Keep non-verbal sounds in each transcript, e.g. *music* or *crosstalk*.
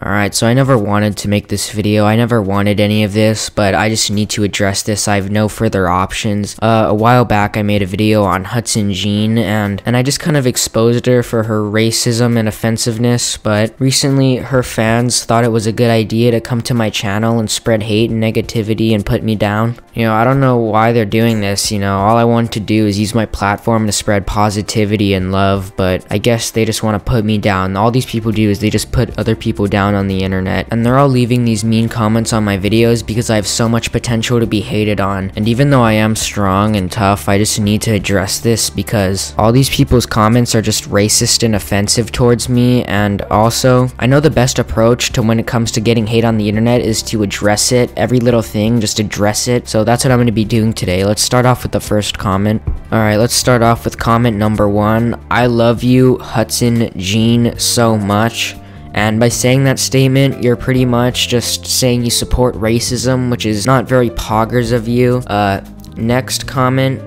Alright, so I never wanted to make this video, I never wanted any of this, but I just need to address this, I have no further options. Uh, a while back I made a video on Hudson Jean, and, and I just kind of exposed her for her racism and offensiveness, but recently her fans thought it was a good idea to come to my channel and spread hate and negativity and put me down. You know, I don't know why they're doing this, you know, all I want to do is use my platform to spread positivity and love, but I guess they just want to put me down. All these people do is they just put other people down on the internet, and they're all leaving these mean comments on my videos because I have so much potential to be hated on. And even though I am strong and tough, I just need to address this because all these people's comments are just racist and offensive towards me, and also, I know the best approach to when it comes to getting hate on the internet is to address it, every little thing, just address it. So that's what I'm going to be doing today. Let's start off with the first comment. Alright, let's start off with comment number one. I love you, Hudson Jean, so much. And by saying that statement, you're pretty much just saying you support racism, which is not very poggers of you. Uh, next comment.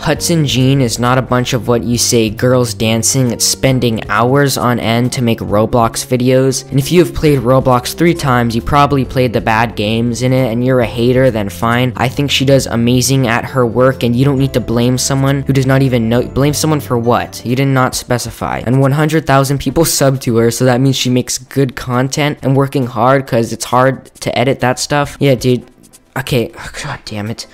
Hudson Jean is not a bunch of what you say girls dancing, it's spending hours on end to make Roblox videos. And if you have played Roblox three times, you probably played the bad games in it and you're a hater, then fine. I think she does amazing at her work and you don't need to blame someone who does not even know- blame someone for what? You did not specify. And 100,000 people *laughs* sub to her, so that means she makes good content and working hard because it's hard to edit that stuff. Yeah, dude. Okay, oh, god damn it.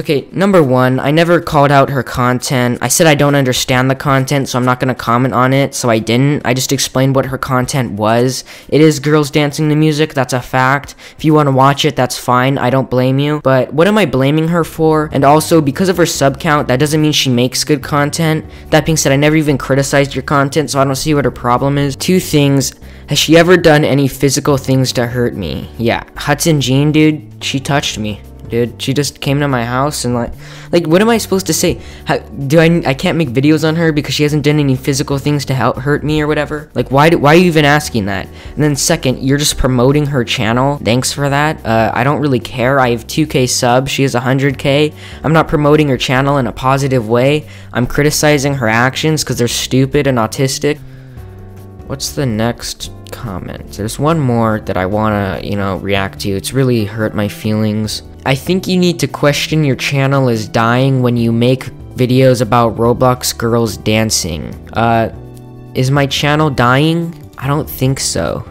Okay, number one, I never called out her content. I said I don't understand the content, so I'm not gonna comment on it, so I didn't. I just explained what her content was. It is girls dancing to music, that's a fact. If you wanna watch it, that's fine, I don't blame you. But what am I blaming her for? And also, because of her sub count, that doesn't mean she makes good content. That being said, I never even criticized your content, so I don't see what her problem is. Two things. Has she ever done any physical things to hurt me? Yeah, Hudson Jean, dude, she touched me dude. She just came to my house and like, like, what am I supposed to say? How, do I? I can't make videos on her because she hasn't done any physical things to help hurt me or whatever. Like, why? Do, why are you even asking that? And then second, you're just promoting her channel. Thanks for that. Uh, I don't really care. I have 2k subs. She has 100k. I'm not promoting her channel in a positive way. I'm criticizing her actions because they're stupid and autistic. What's the next comment? There's one more that I wanna, you know, react to. It's really hurt my feelings. I think you need to question your channel is dying when you make videos about Roblox girls dancing. Uh, is my channel dying? I don't think so.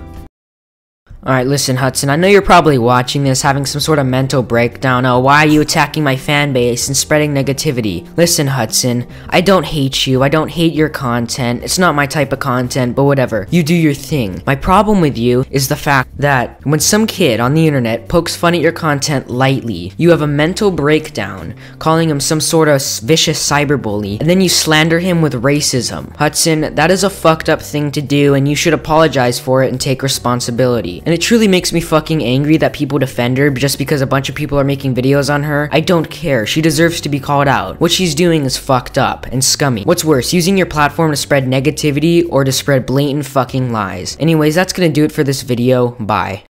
Alright, listen, Hudson, I know you're probably watching this having some sort of mental breakdown. Oh, why are you attacking my fan base and spreading negativity? Listen, Hudson, I don't hate you. I don't hate your content. It's not my type of content, but whatever. You do your thing. My problem with you is the fact that when some kid on the internet pokes fun at your content lightly, you have a mental breakdown, calling him some sort of vicious cyberbully, and then you slander him with racism. Hudson, that is a fucked up thing to do, and you should apologize for it and take responsibility. And it truly makes me fucking angry that people defend her just because a bunch of people are making videos on her. I don't care. She deserves to be called out. What she's doing is fucked up and scummy. What's worse, using your platform to spread negativity or to spread blatant fucking lies. Anyways, that's gonna do it for this video. Bye.